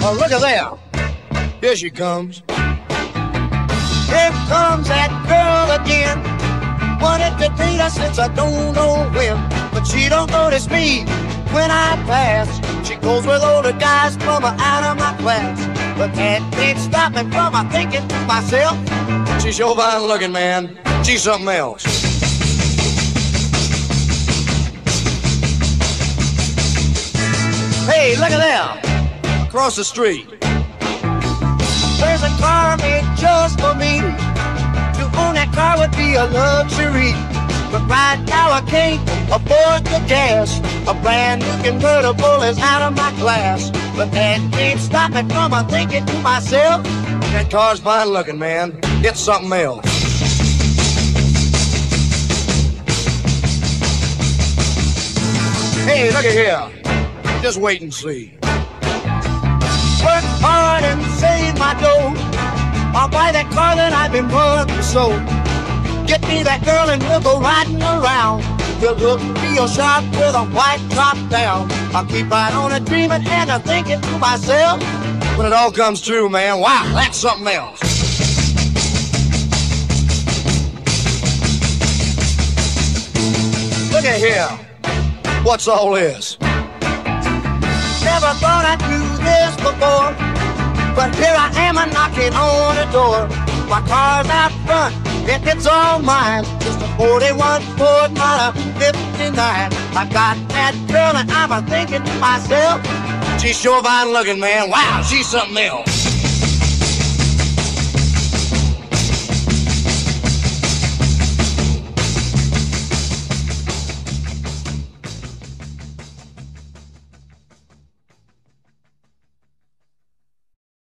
Oh, look at there. Here she comes. Here comes that girl again. Wanted to date us since I don't know when. But she don't notice me when I pass. She goes with older guys from out of my class. But that didn't stop me from my thinking to myself. She's sure fine looking, man. She's something else. Hey, look at there. Across the street. There's a car made just for me. To own that car would be a luxury. But right now I can't afford the gas. A brand new convertible is out of my class. But that ain't stopping from my thinking to myself. That car's fine looking, man. It's something else. Hey, look at here. Just wait and see. Work hard and save my dough. I'll buy that car that I've been wanting so. Get me that girl and we'll go riding around. We'll look real sharp with a white top down. I'll keep right on a dreaming and a thinking to myself. When it all comes true, man, wow, that's something else. Look at here. What's all this? Before. But here I am a knocking on the door. My car's out front, and it's all mine. Just a 41 Ford, a 59. I got that girl, and I'm a thinking to myself. She's sure fine looking, man. Wow, she's something else.